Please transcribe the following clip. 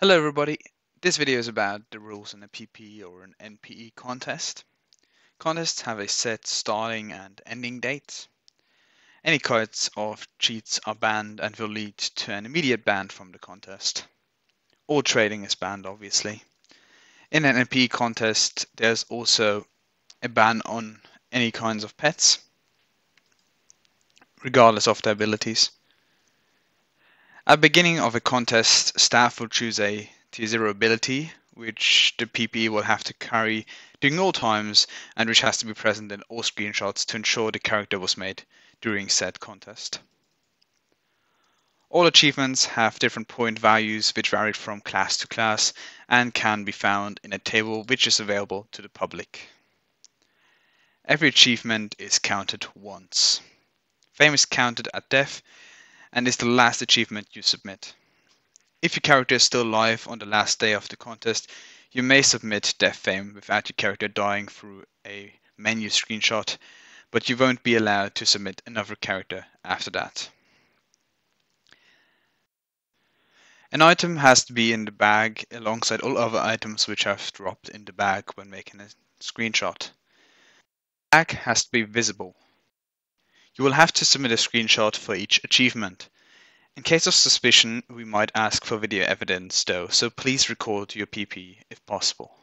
Hello everybody, this video is about the rules in a PPE or an NPE contest. Contests have a set starting and ending date. Any cards or cheats are banned and will lead to an immediate ban from the contest. All trading is banned obviously. In an NPE contest there's also a ban on any kinds of pets, regardless of their abilities. At the beginning of a contest, staff will choose a tier 0 ability, which the PP will have to carry during all times and which has to be present in all screenshots to ensure the character was made during said contest. All achievements have different point values which vary from class to class and can be found in a table which is available to the public. Every achievement is counted once. Fame is counted at death and is the last achievement you submit. If your character is still alive on the last day of the contest, you may submit Death Fame without your character dying through a menu screenshot, but you won't be allowed to submit another character after that. An item has to be in the bag alongside all other items which have dropped in the bag when making a screenshot. The bag has to be visible. You will have to submit a screenshot for each achievement. In case of suspicion, we might ask for video evidence though, so please record your PP if possible.